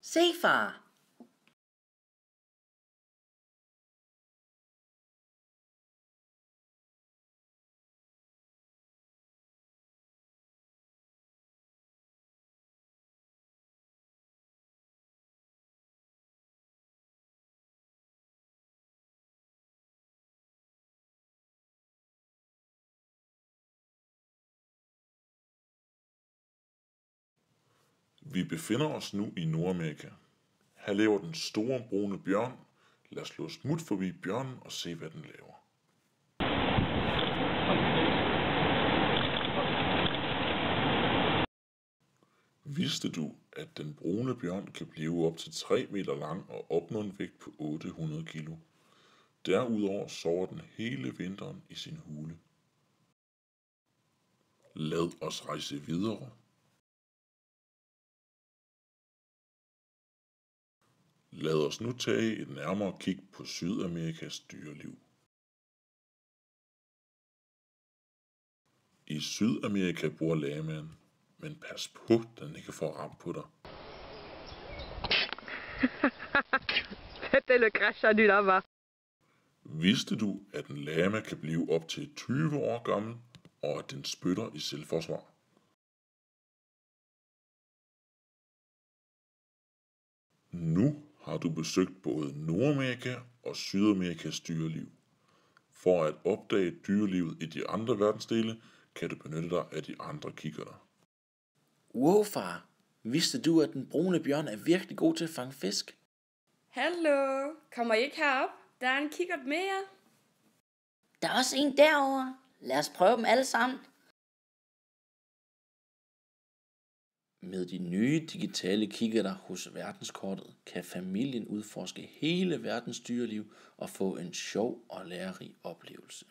Safer. Vi befinder os nu i Nordamerika. Her lever den store brune bjørn. Lad os slå smut forbi bjørnen og se, hvad den laver. Vidste du, at den brune bjørn kan blive op til 3 meter lang og opnå en vægt på 800 kilo? Derudover sover den hele vinteren i sin hule. Lad os rejse videre. Lad os nu tage et nærmere kig på Sydamerikas dyreliv. I Sydamerika bor lamaen, men pas på, den ikke får ram på dig. C'était le crachat du lama. Vidste du, at en lama kan blive op til 20 år gammel, og at den spytter i selvforsvar? Nu har du besøgt både Nordamerika og Sydamerikas dyreliv. For at opdage dyrelivet i de andre verdensdele, kan du benytte dig af de andre kikkerter. Wow, far. Vidste du, at den brune bjørn er virkelig god til at fange fisk? Hallo, kommer I ikke herop? Der er en kikkert mere. Der er også en derovre. Lad os prøve dem alle sammen. Med de nye digitale kikkerter hos verdenskortet kan familien udforske hele verdens dyreliv og få en sjov og lærerig oplevelse.